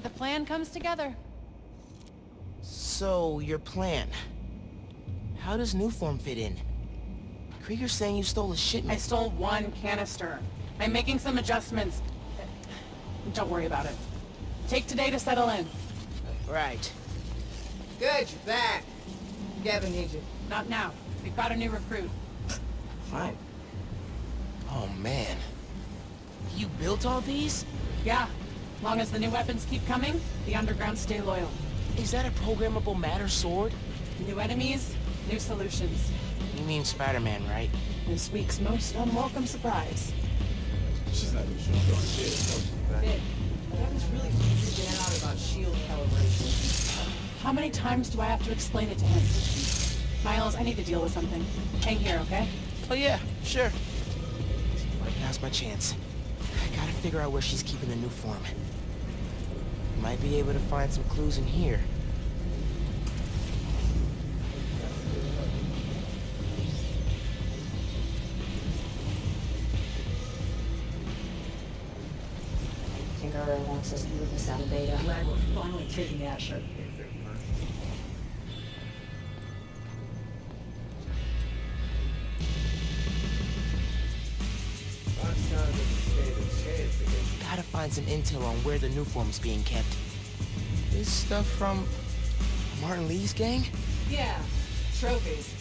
where the plan comes together. So, your plan. How does Nuform fit in? Krieger's saying you stole a shipment. I stole one canister. I'm making some adjustments. Don't worry about it. Take today to settle in. Right. Good, you're back. Gavin needs you. Not now. We've got a new recruit. Fine. Oh, man. You built all these? Yeah. Long as the new weapons keep coming, the underground stay loyal. Is that a programmable matter sword? New enemies, new solutions. You mean Spider-Man, right? This week's most unwelcome surprise. She's not even showing shit. Nick, Gavin's really freaking out about shield calibration. How many times do I have to explain it to him? Miles, I need to deal with something. Hang here, okay? Oh, yeah, sure. Now's my chance. I gotta figure out where she's keeping the Nuform. Might be able to find some clues in here. I think RO wants us to move this out of beta. Glad we're finally taking action. Intel on where the Nuform's being kept. This stuff from Martin Li's gang? Yeah, trophies.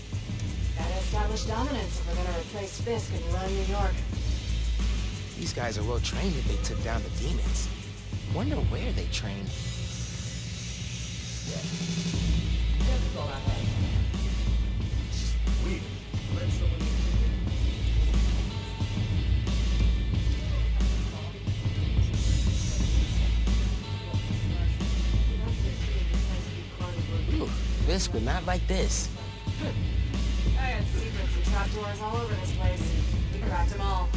Gotta establish dominance if we're gonna replace Fisk and run New York. These guys are well trained if they took down the demons. Wonder where they trained. Difficult out there. Weird. Let someone Ooh, Fisk would not like this. I had secrets and trapdoors all over this place. We cracked them all.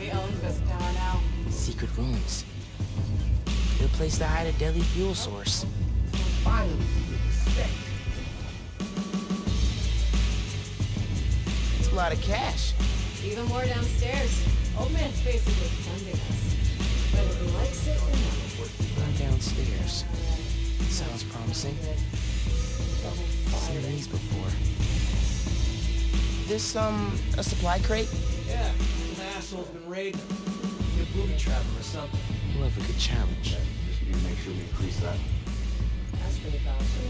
We own Fisk Tower now. Secret rooms. Good place to hide a deadly fuel source. finally respect. It's a lot of cash. Even more downstairs. Old man's basically funding us. Whether he likes it or not. Not downstairs. Sounds promising. Seen these before. This, um, a supply crate? Yeah, some asshole's been raiding them. You booby trap him or something. Love a good challenge. Just need to make sure we increase that. That's pretty powerful.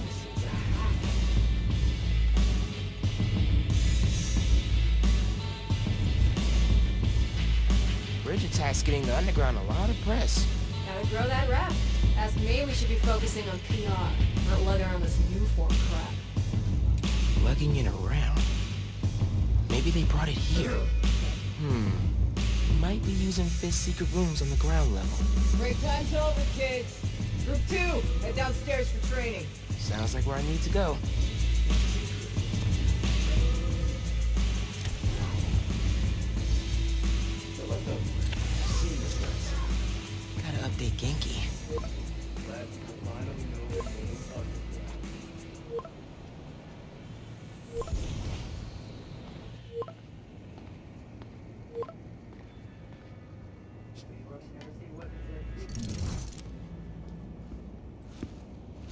Bridge attack's getting the underground a lot of press. Gotta grow that rap. Ask me, we should be focusing on PR, not lugging around this new crap. Lugging it around. Maybe they brought it here. Hmm. Might be using Fisk's secret rooms on the ground level. Break time's over, kids. Group two, head downstairs for training. Sounds like where I need to go. They're like the senior guys. Gotta update Ganke.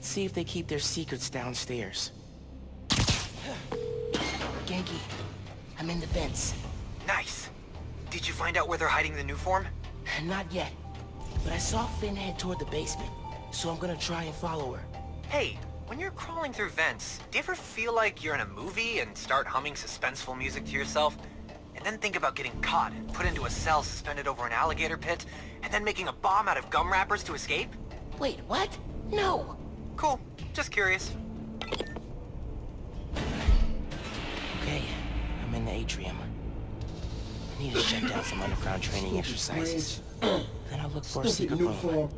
Let's see if they keep their secrets downstairs. Ganke, I'm in the vents. Nice. Did you find out where they're hiding the Nuform? Not yet. But I saw Phin head toward the basement, so I'm gonna try and follow her. Hey, when you're crawling through vents, do you ever feel like you're in a movie and start humming suspenseful music to yourself? And then think about getting caught and put into a cell suspended over an alligator pit, and then making a bomb out of gum wrappers to escape? Wait, what? No! Cool. Just curious. Okay, I'm in the atrium. I need to check down some underground training exercises. then I'll look for a secret room.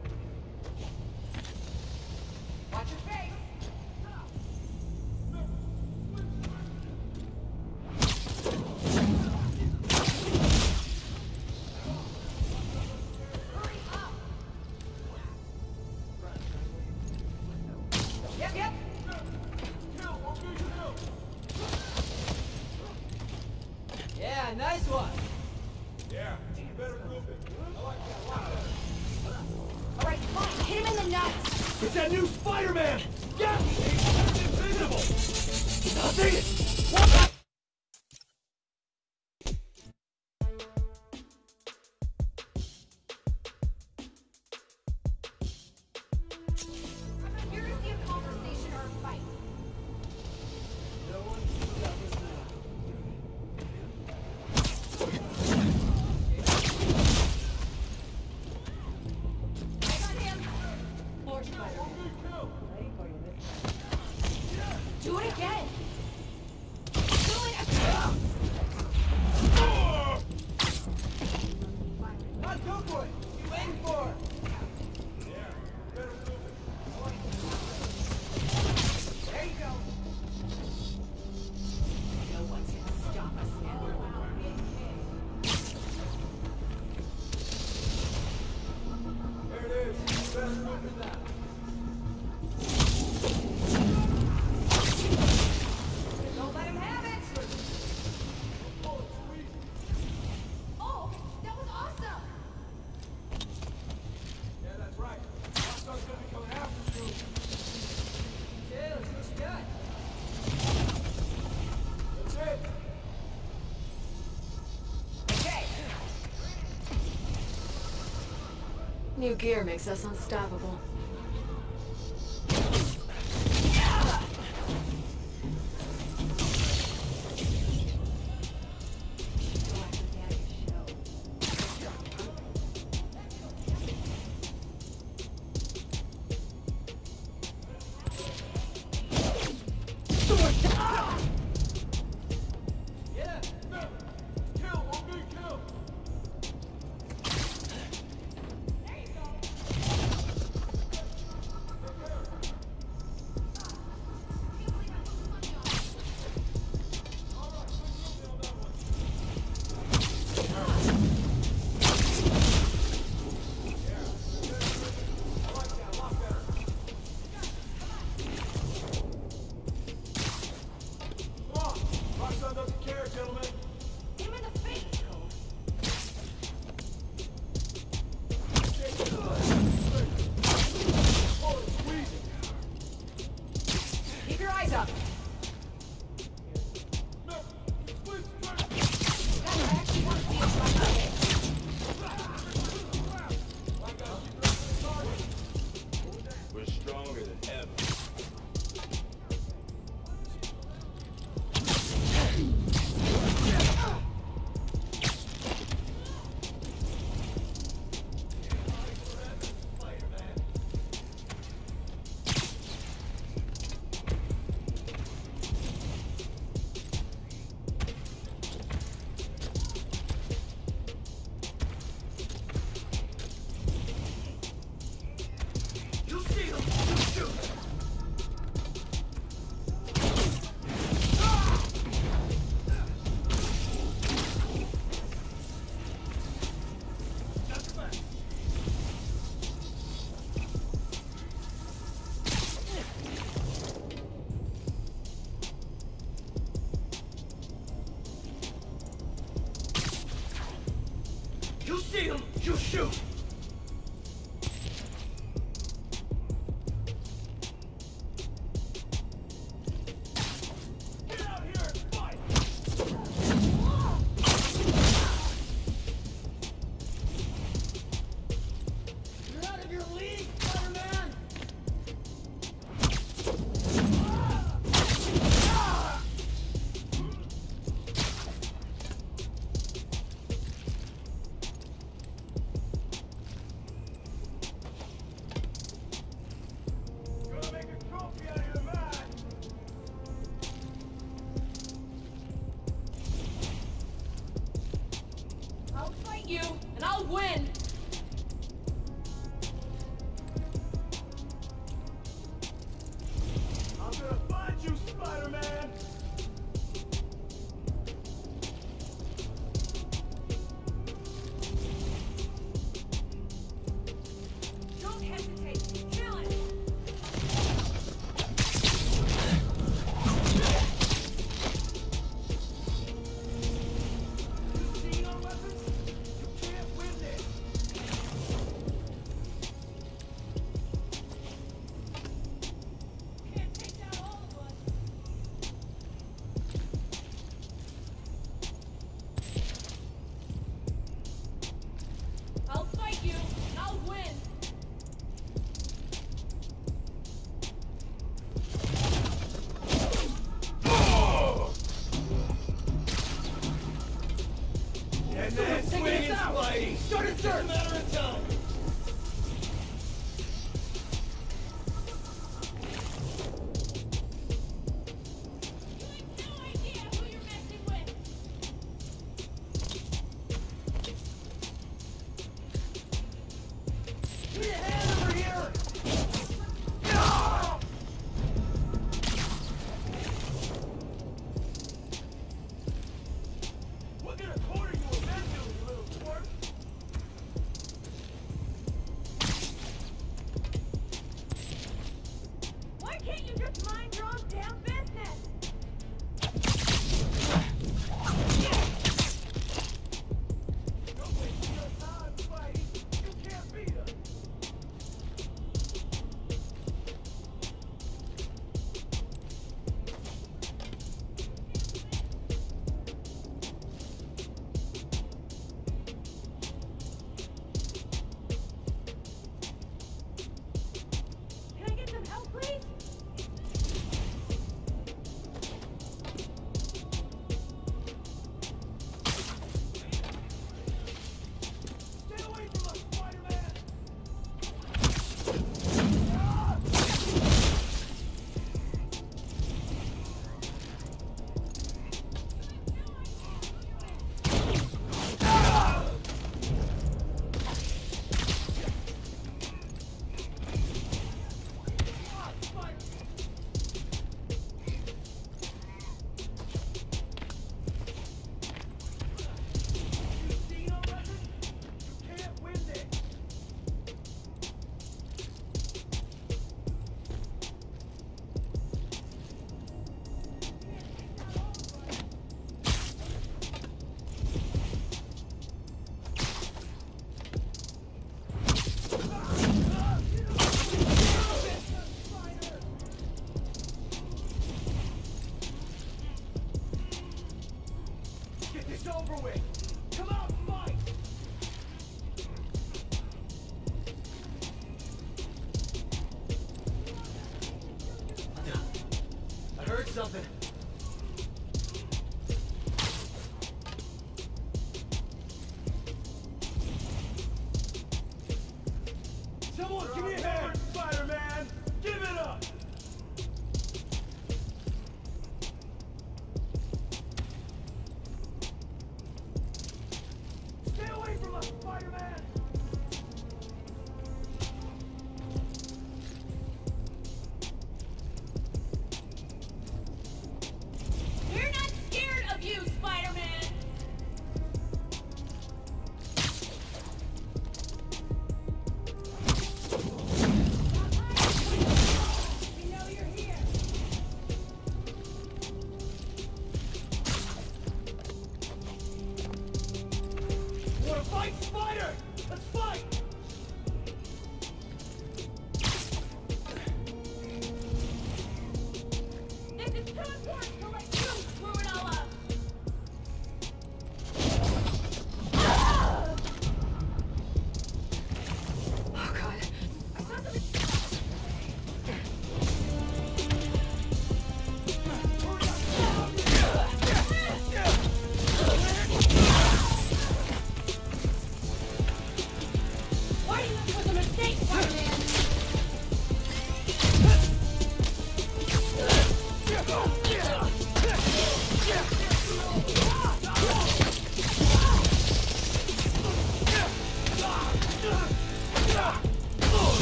New gear makes us unstoppable.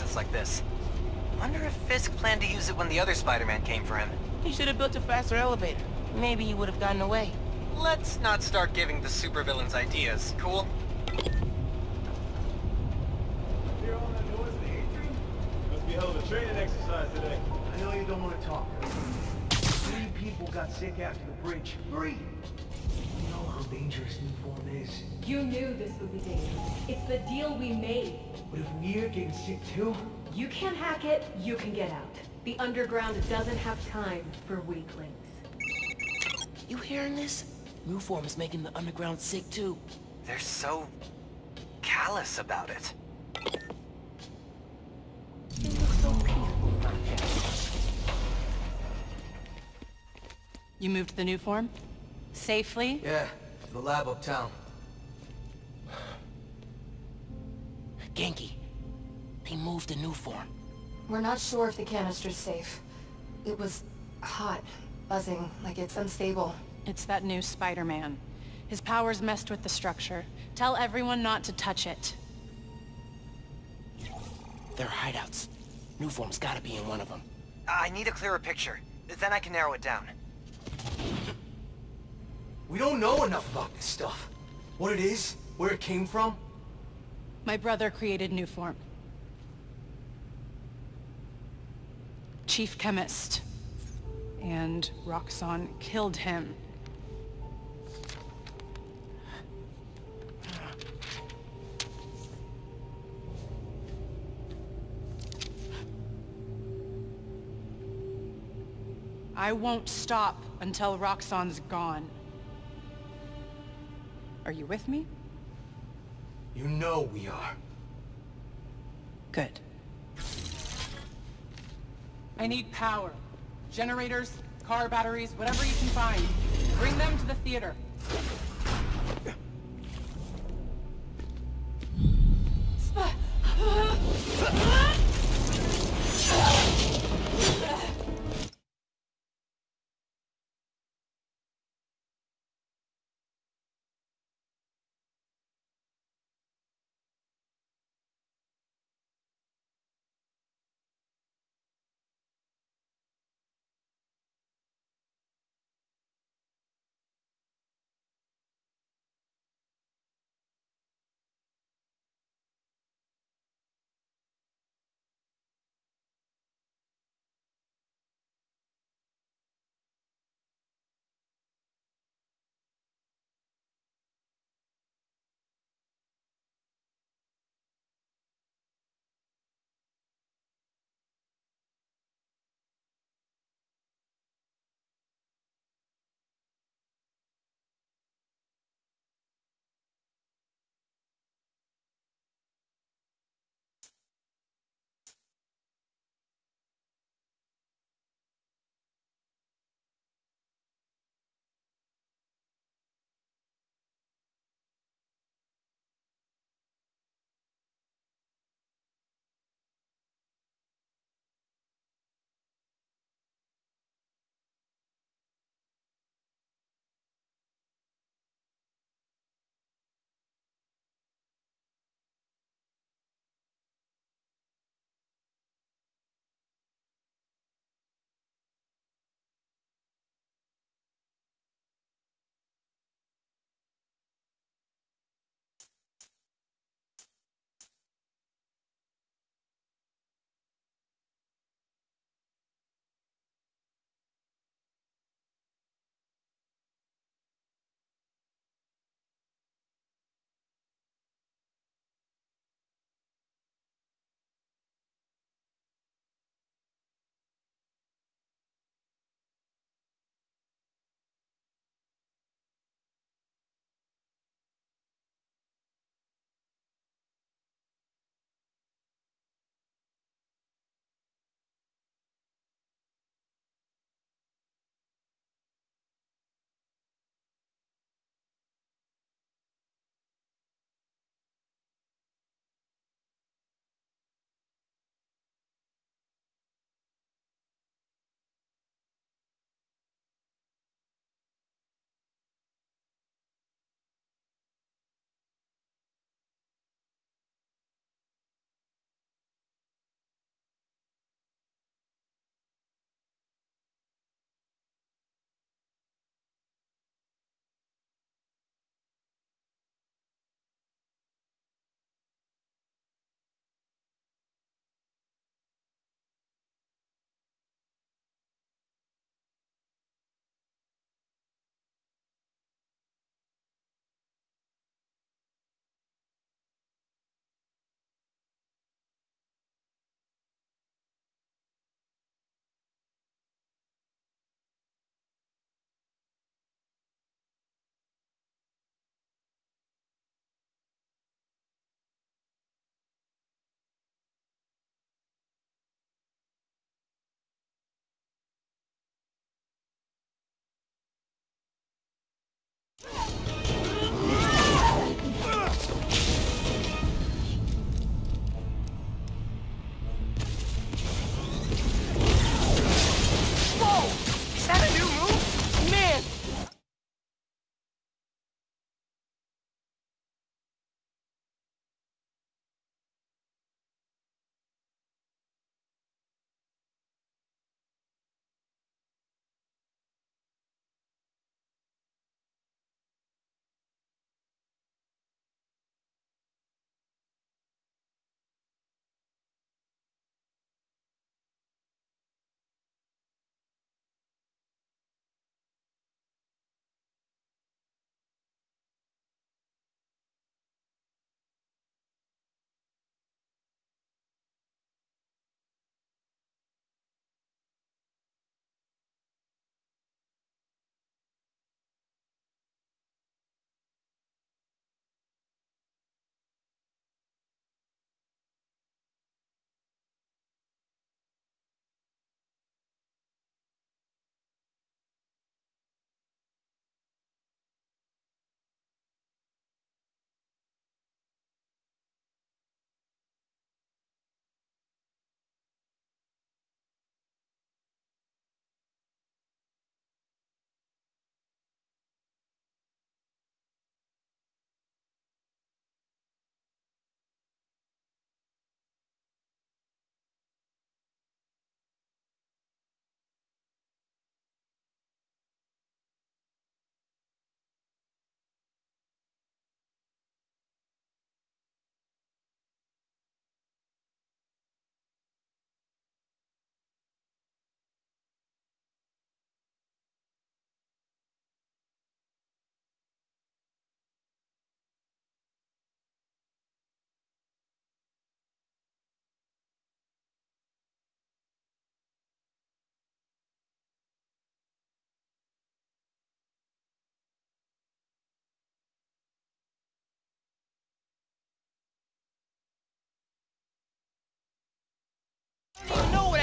Have secret like this. Wonder if Fisk planned to use it when the other Spider-Man came for him. He should have built a faster elevator. Maybe he would have gotten away. Let's not start giving the supervillains ideas, cool? Hear all that noise in the atrium? Must be a hell of a training exercise today. I know you don't want to talk. Three people got sick after the breach. Three! You dangerous new form is. You knew this would be dangerous. It's the deal we made. But if we're getting sick too, You can hack it, you can get out. The underground doesn't have time for weaklings. You hearing this? Nuform is making the underground sick too. They're so... callous about it. It looks so peaceful right there. You moved the Nuform? Safely? Yeah, the lab uptown. Ganke, they moved the new form. We're not sure if the canister's safe. It was hot, buzzing, like it's unstable. It's that new Spider-Man. His powers messed with the structure. Tell everyone not to touch it. They're hideouts. Nuform's gotta be in one of them. I need a clearer picture. Then I can narrow it down. We don't know enough about this stuff. What it is, where it came from. My brother created Nuform. Chief Chemist. And Roxxon killed him. I won't stop until Roxxon's gone. Are you with me? You know we are. Good. I need power. Generators, car batteries, whatever you can find. Bring them to the theater.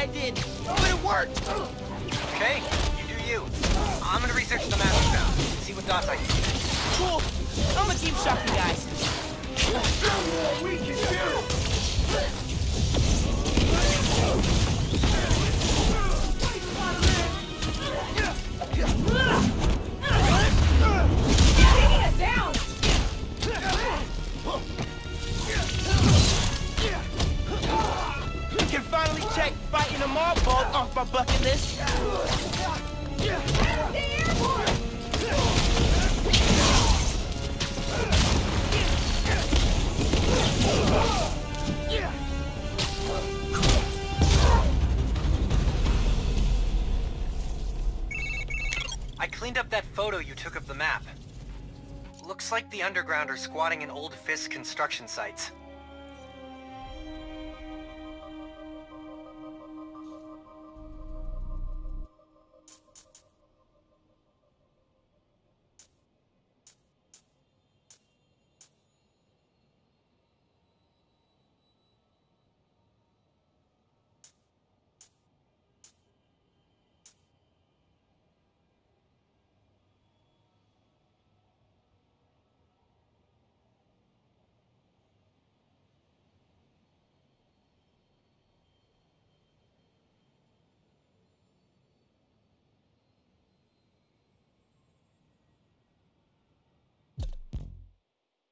I know what I did, but it worked! Okay, you do you. I'm gonna research the map now, found. See what dots I can see. Cool. I'm gonna keep shocking guys. We can do! We off my bucket list. I cleaned up that photo you took of the map. Looks like the Underground are squatting in old Fisk construction sites.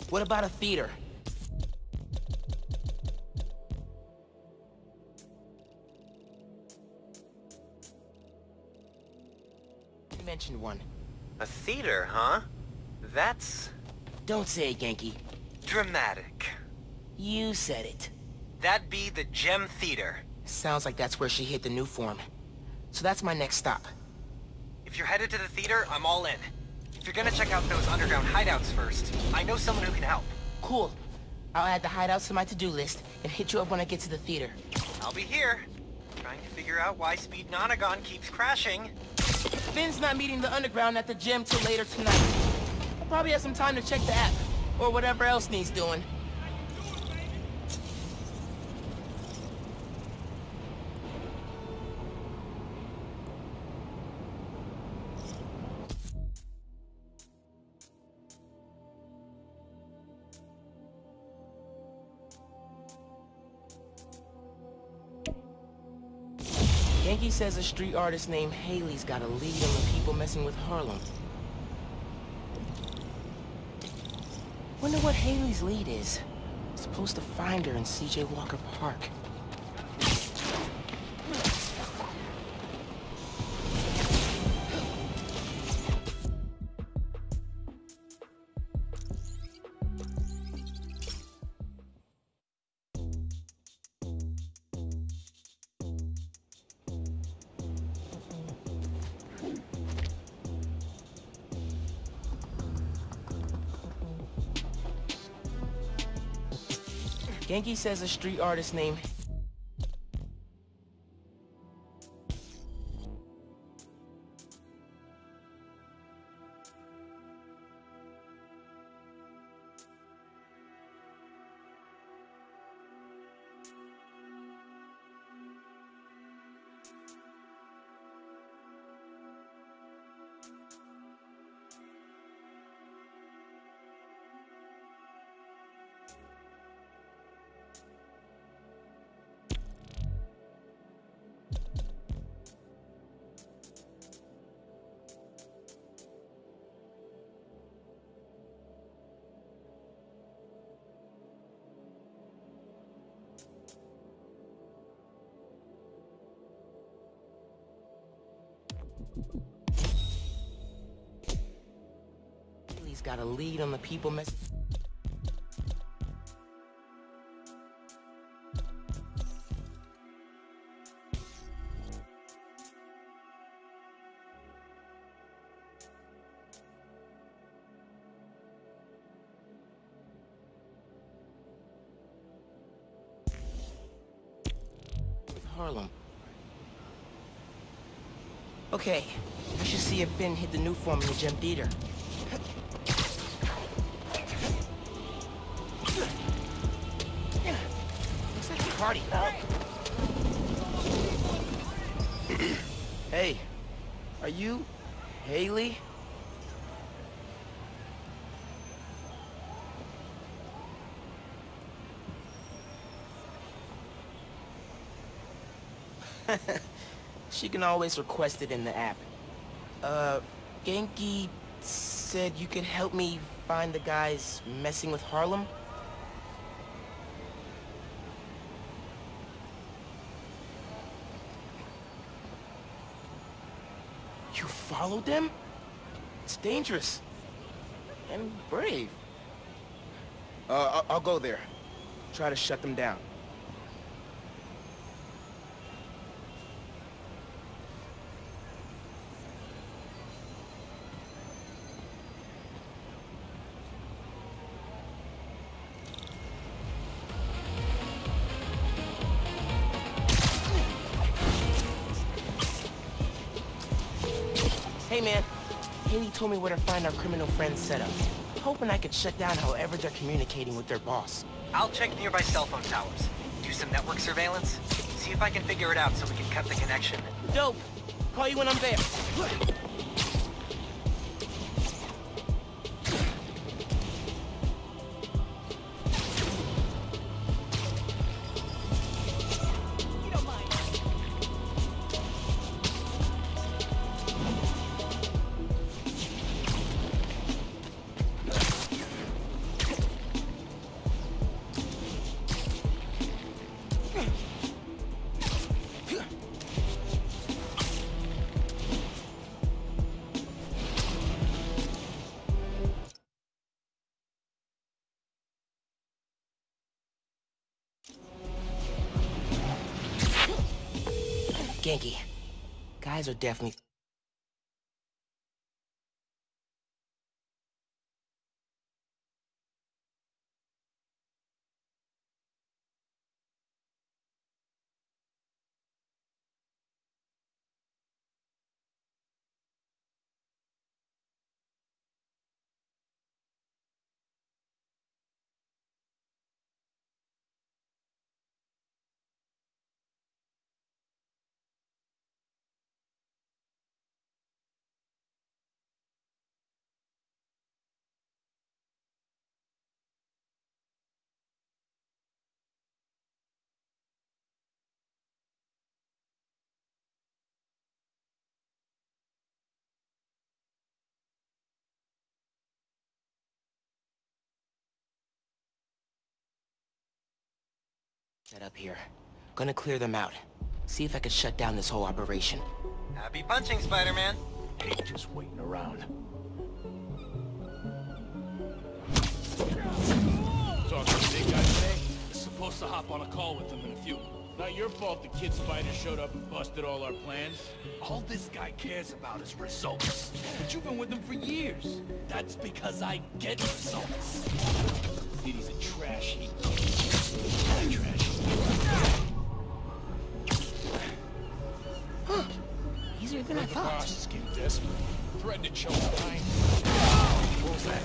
What about a theater? You mentioned one. A theater, huh? That's... Don't say it, Ganke. dramatic. You said it. That'd be the Gem Theater. Sounds like that's where she hit the Nuform. So that's my next stop. If you're headed to the theater, I'm all in. You're gonna check out those underground hideouts first, I know someone who can help. Cool. I'll add the hideouts to my to-do list and hit you up when I get to the theater. I'll be here, trying to figure out why Speed Nonagon keeps crashing. Phin's not meeting the underground at the gym till later tonight. I'll probably have some time to check the app, or whatever else needs doing. Says a street artist named Haley's got a lead on the people messing with Harlem. Wonder what Haley's lead is. Supposed to find her in CJ Walker Park. Ganke says a street artist named... a lead on the people messing... Harlem. Okay, I should see if Ben hit the Nuform in the Gem Theater. Party. hey, are you Haley? she can always request it in the app. Uh, Ganke said you could help me find the guys messing with Harlem? You followed them? It's dangerous. And brave. Uh, I'll, I'll go there. Try to shut them down. Told me where to find our criminal friends set up. Hoping I could shut down however they're communicating with their boss. I'll check nearby cell phone towers. Do some network surveillance. See if I can figure it out so we can cut the connection. Dope. Call you when I'm there. Ganke. Guys are definitely... Set up here. Gonna clear them out. See if I can shut down this whole operation. Happy punching, Spider-Man. Hate just waiting around. Talking to big guy today? Supposed to hop on a call with him in a few. Not your fault the kid spider showed up and busted all our plans. All this guy cares about is results. But you've been with him for years. That's because I get results. City's a trash heap. A trash Easier than I The thought. boss is getting desperate. Threatened to choke mine. What was that?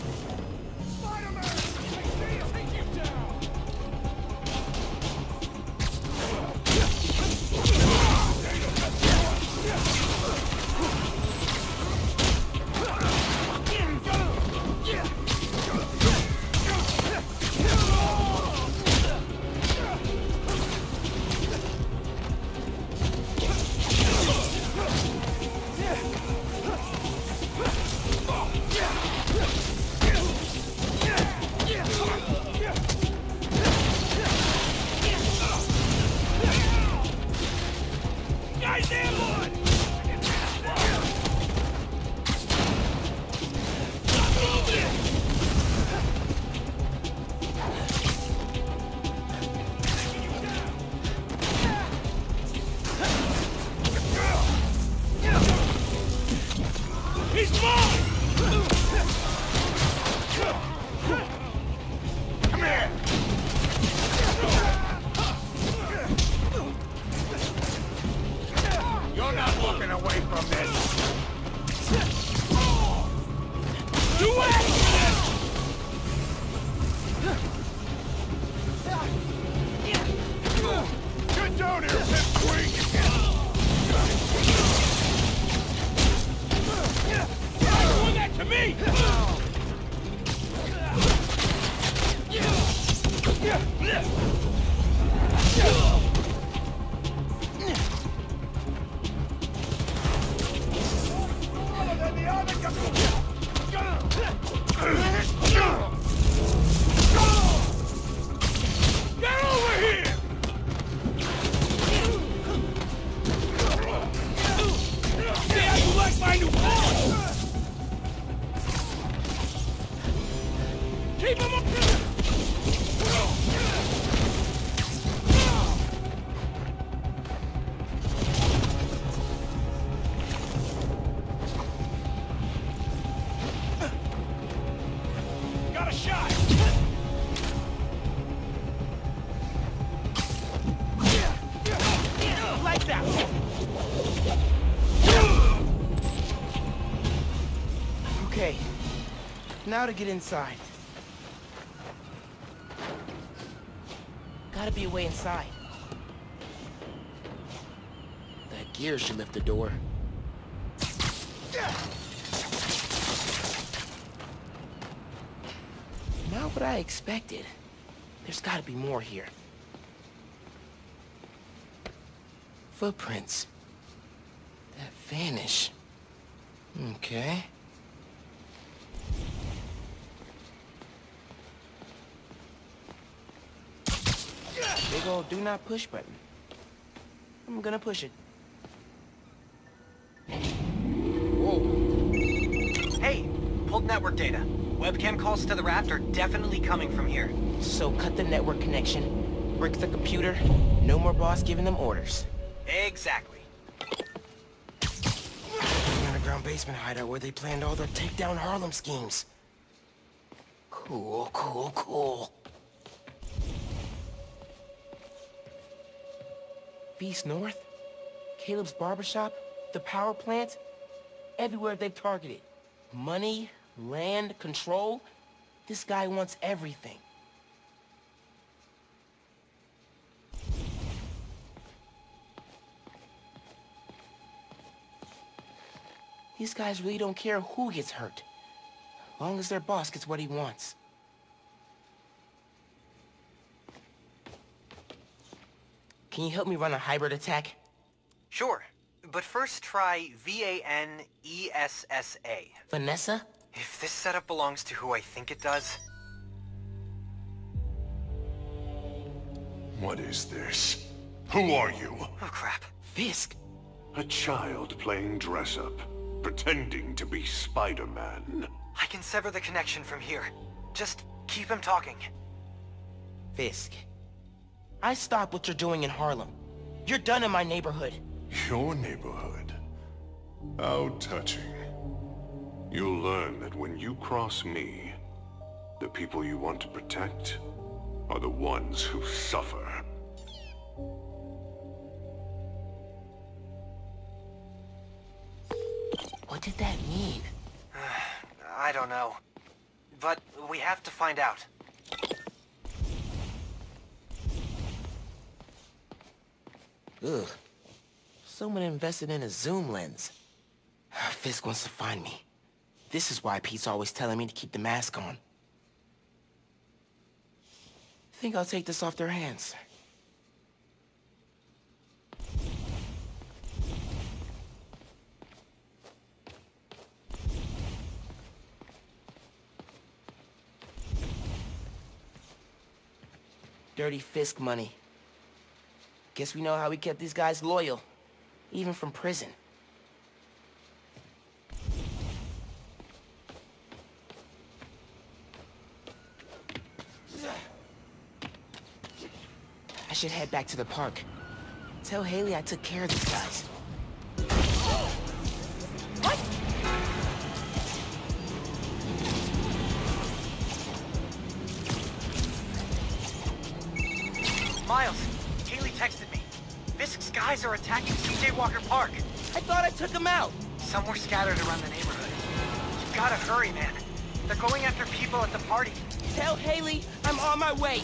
Now to get inside. Gotta be a way inside. That gear should lift the door. Not what I expected. There's gotta be more here. Footprints. That vanish. Okay. Big old do not push button. I'm gonna push it. Hey, pulled network data. Webcam calls to the raft are definitely coming from here. So cut the network connection, brick the computer, no more boss giving them orders. Exactly. The underground basement hideout where they planned all their takedown Harlem schemes. Cool, cool, cool. Beast North? Caleb's barbershop? The power plant? Everywhere they've targeted. Money, land, control. This guy wants everything. These guys really don't care who gets hurt. Long as their boss gets what he wants. Can you help me run a hybrid attack? Sure, but first try V-A-N-E-S-S-A. Vanessa? If this setup belongs to who I think it does, What is this? Who are you? Oh crap. Fisk. A child playing dress-up, pretending to be Spider-Man. I can sever the connection from here. Just keep him talking. Fisk. I stop what you're doing in Harlem. You're done in my neighborhood. Your neighborhood? How touching. You'll learn that when you cross me, the people you want to protect are the ones who suffer. What did that mean? I don't know. But we have to find out. Ugh. Someone invested in a zoom lens. Ah, Fisk wants to find me. This is why Pete's always telling me to keep the mask on. Think I'll take this off their hands. Dirty Fisk money. Guess we know how we kept these guys loyal, even from prison. I should head back to the park. Tell Haley I took care of these guys. Miles, texted me. Fisk's guys are attacking CJ Walker Park. I thought I took them out. Some were scattered around the neighborhood. You've gotta hurry, man. They're going after people at the party. Tell Haley I'm on my way.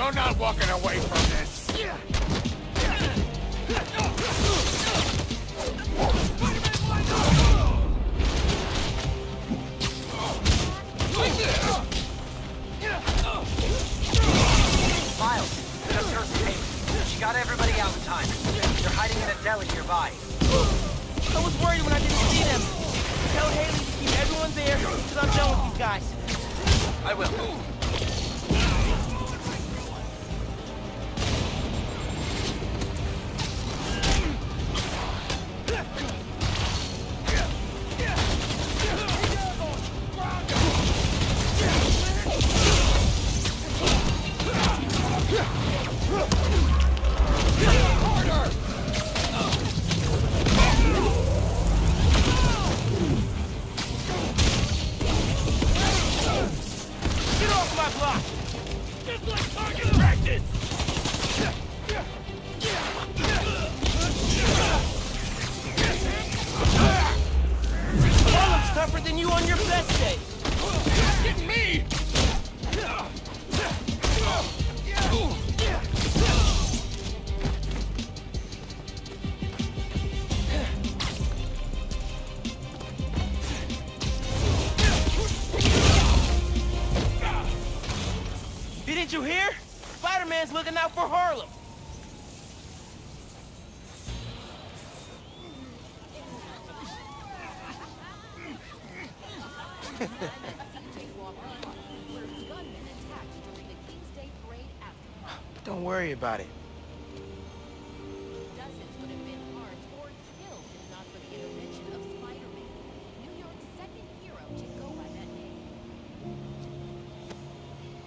You're not walking away from this! Miles, the nurse Kaylee. She got everybody out in time. They're hiding in a deli nearby. I was worried when I didn't see them. Tell Haley to keep everyone there until I'm done with these guys. I will.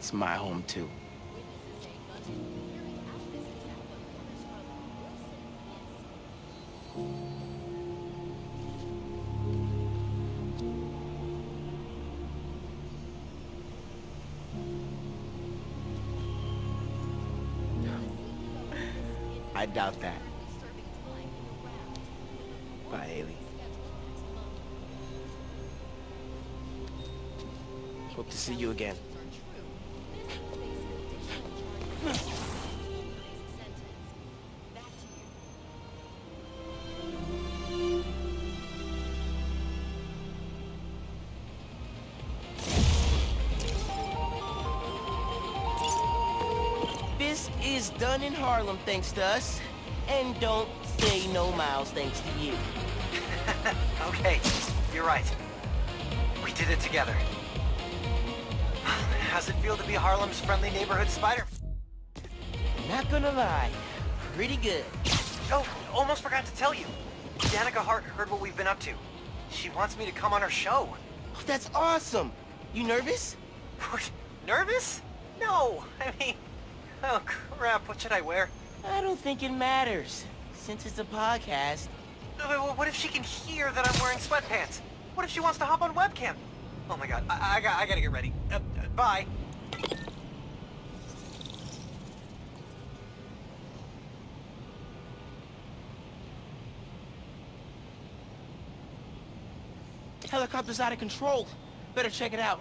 It's my home, too. I doubt that. Done in Harlem thanks to us. And don't say no miles thanks to you. okay, you're right. We did it together. How's it feel to be Harlem's friendly neighborhood spider? Not gonna lie, pretty good. Oh, almost forgot to tell you. Danica Hart heard what we've been up to. She wants me to come on her show. Oh, that's awesome. You nervous? Nervous? No, I mean... Oh crap, what should I wear? I don't think it matters. Since it's a podcast. Uh, What if she can hear that I'm wearing sweatpants? What if she wants to hop on webcam? Oh my god, I, I, got, I gotta get ready. Uh, uh, bye. Helicopter's out of control. Better check it out.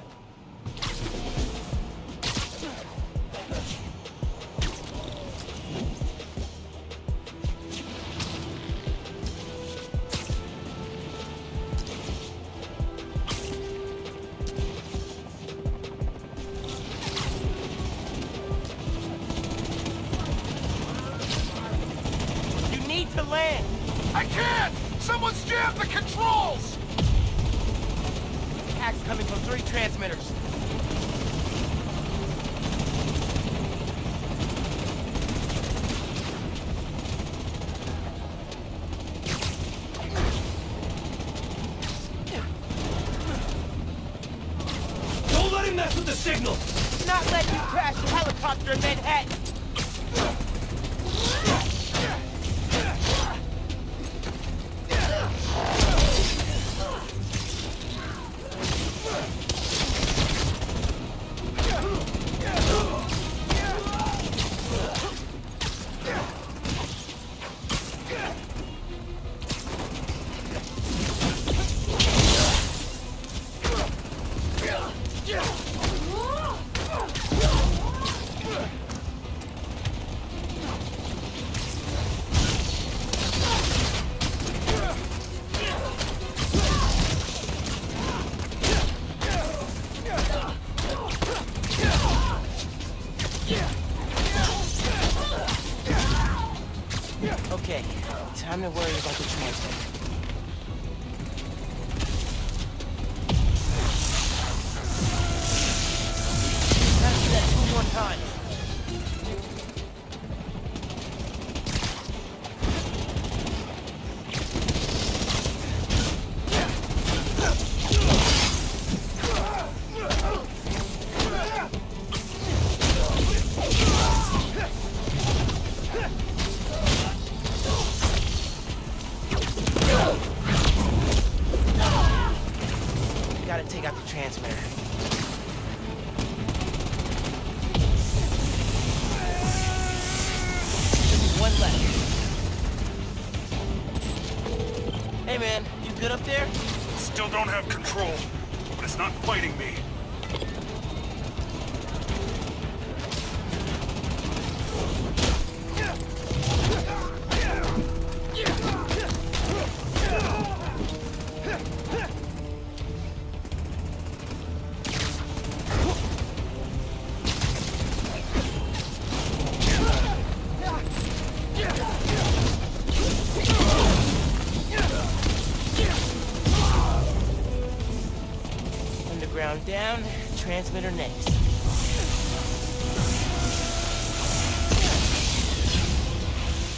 Transmitter next.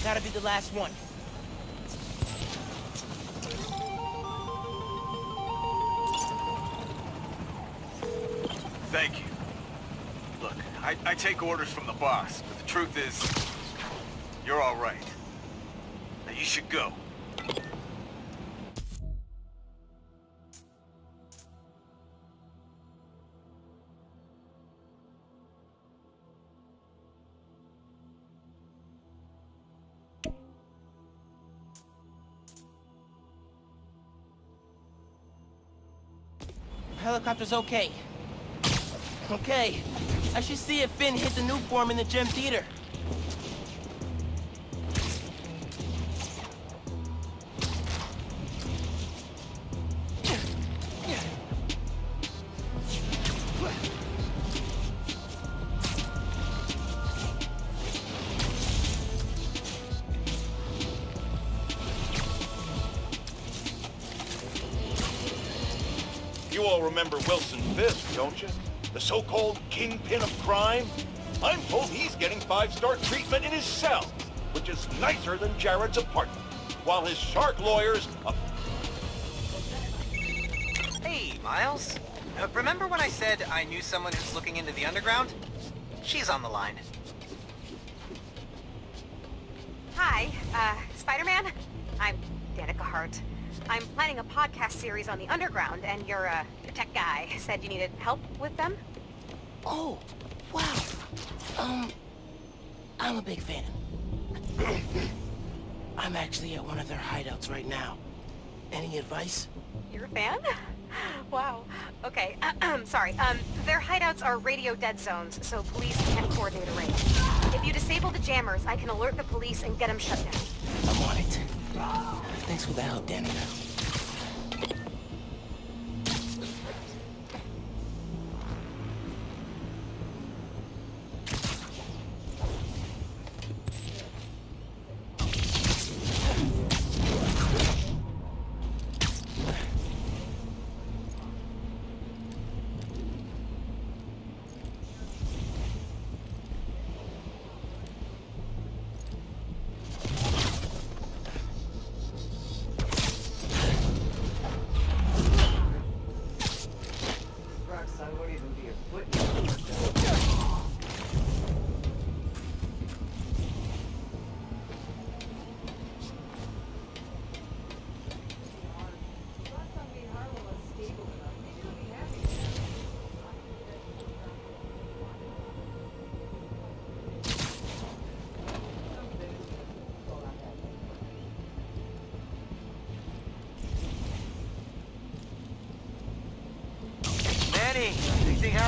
Gotta be the last one. Helicopter's okay. Okay. I should see if Phin hit the new form in the Gem Theater. The so-called kingpin of crime? I'm told he's getting five-star treatment in his cell, which is nicer than Jared's apartment, while his shark lawyers... Uh, Hey, Miles. Uh, remember when I said I knew someone who's looking into the underground? She's on the line. Hi, uh, Spider-Man? I'm Danica Hart. I'm planning a podcast series on the underground, and your, uh, your tech guy said you needed help with them? Oh, wow. Um, I'm a big fan. I'm actually at one of their hideouts right now. Any advice? You're a fan? Wow. Okay, Um, sorry. Um, their hideouts are radio dead zones, so police can't coordinate a raid. If you disable the jammers, I can alert the police and get them shut down. I'm on it. Thanks for the help, Danica.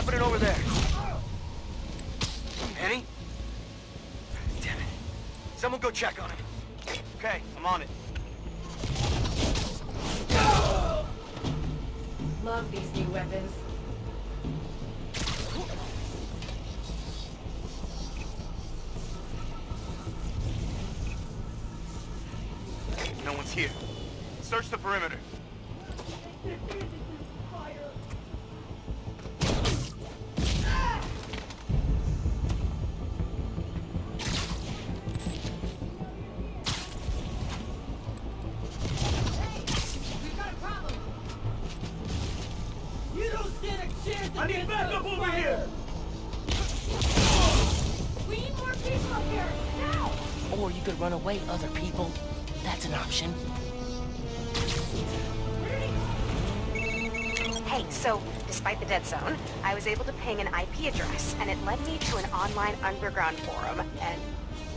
Happening over there? Manny? Damn it. Someone go check on him. Okay, I'm on it. Zone, I was able to ping an IP address, and it led me to an online underground forum, and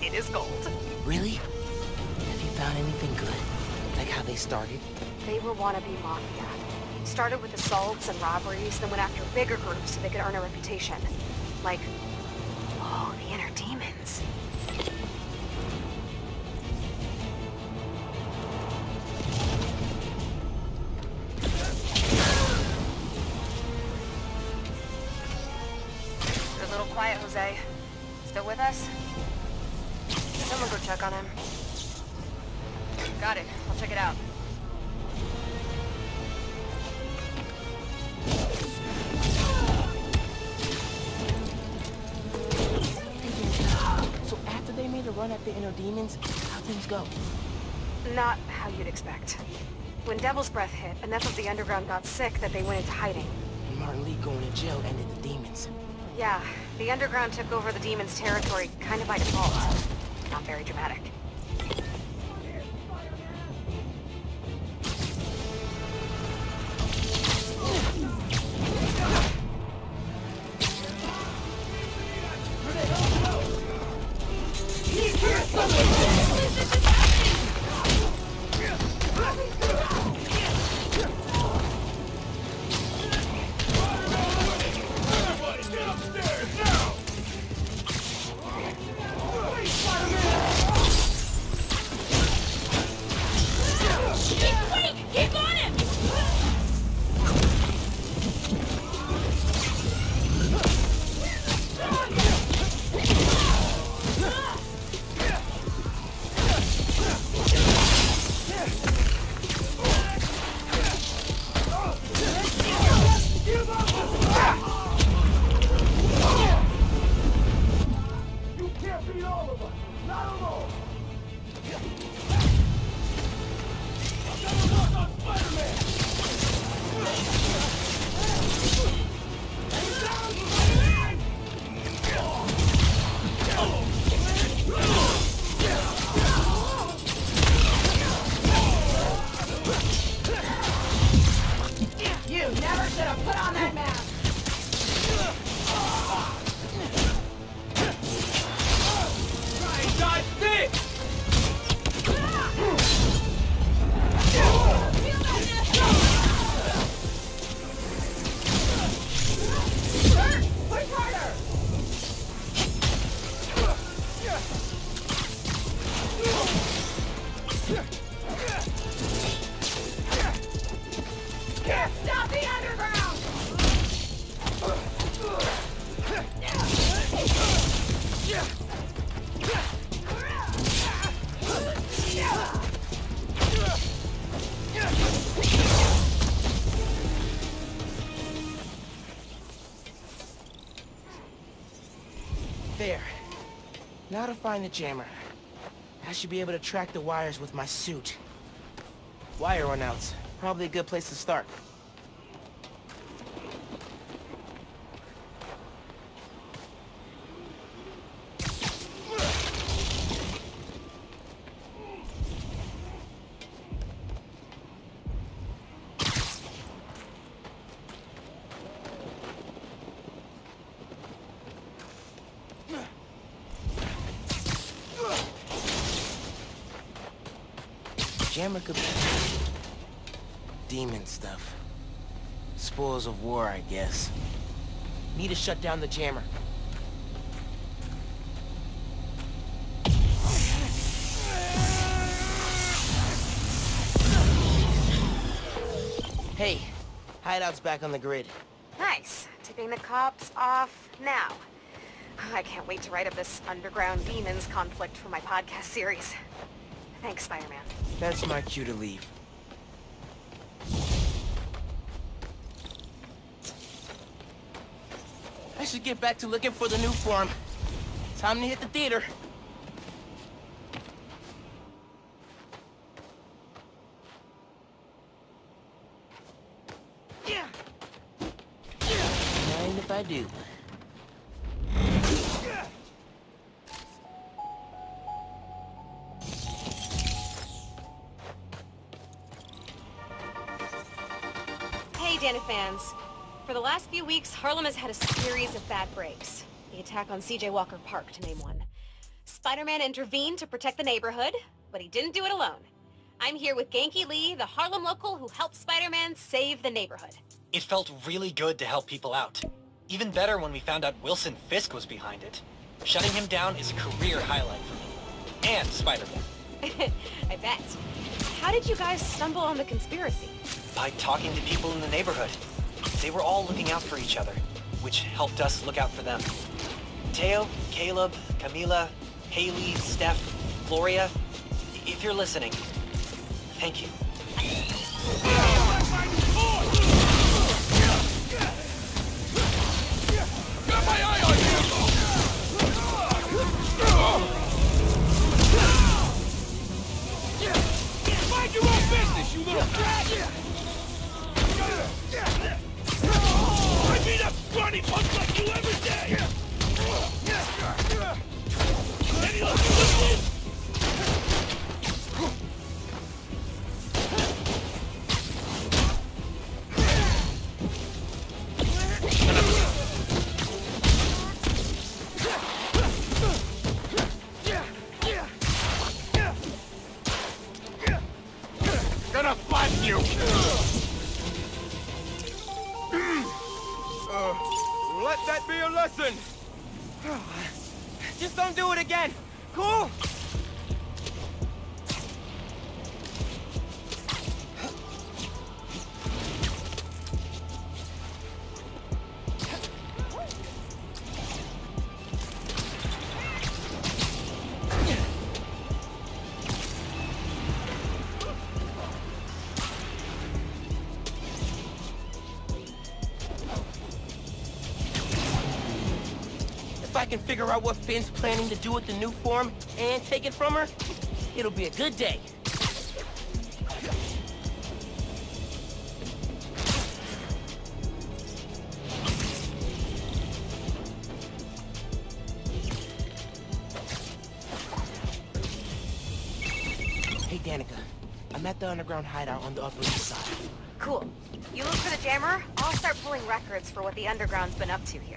it is gold. Really? Have you found anything good? Like how they started? They were wannabe mafia. Started with assaults and robberies, then went after bigger groups so they could earn a reputation. Like, oh, the inner demons. How you'd expect. When Devil's Breath hit, enough of the underground got sick that they went into hiding. And Martin Li going to jail ended the demons. Yeah, the underground took over the demon's territory kind of by default. Not very dramatic. To find the jammer. I should be able to track the wires with my suit. Wire runouts. Probably a good place to start. Jammer could be... Demon stuff. Spoils of war, I guess. Need to shut down the jammer. Hey, hideout's back on the grid. Nice. Tipping the cops off now. I can't wait to write up this underground demons conflict for my podcast series. Thanks, Spider-Man. That's my cue to leave. I should get back to looking for the Nuform. Time to hit the theater. Yeah. Mind if I do? Harlem has had a series of bad breaks. The attack on CJ Walker Park, to name one. Spider-Man intervened to protect the neighborhood, but he didn't do it alone. I'm here with Ganke Lee, the Harlem local who helped Spider-Man save the neighborhood. It felt really good to help people out. Even better when we found out Wilson Fisk was behind it. Shutting him down is a career highlight for me. And Spider-Man. I bet. How did you guys stumble on the conspiracy? By talking to people in the neighborhood. They were all looking out for each other, which helped us look out for them. Teo, Caleb, Camila, Haley, Steph, Gloria, if you're listening, thank you. Can figure out what Phin's planning to do with the Nuform and take it from her, it'll be a good day. Hey, Danica. I'm at the underground hideout on the Upper East Side. Cool. You look for the jammer, I'll start pulling records for what the Underground's been up to here.